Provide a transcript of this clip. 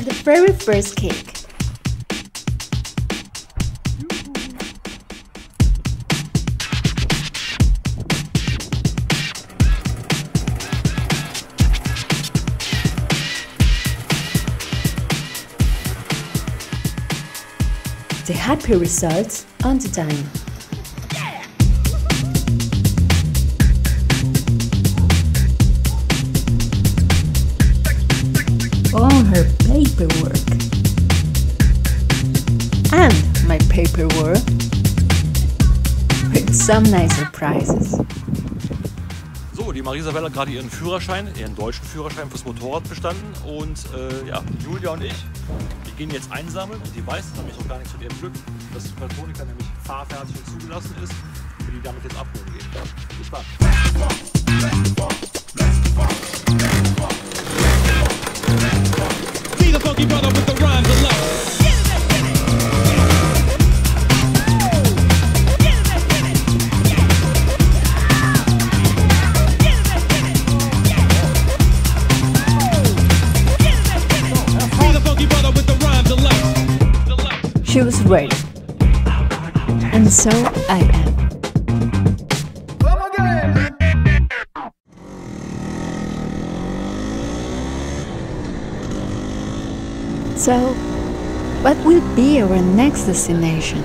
very first cake. The happy results on the diner. All oh, her paperwork. And my paperwork. With some nice surprises. So, die Marisabella hat gerade ihren Führerschein, ihren deutschen Führerschein fürs Motorrad bestanden. Und äh, ja, Julia und ich, wir gehen jetzt einsammeln. Und die weiß nämlich noch gar nicht zu ihrem Glück, dass Platonika nämlich fahrfertig und zugelassen ist. Und die damit jetzt abholen gehen. Viel Spaß. She was ready. And so I am. So, what will be our next destination?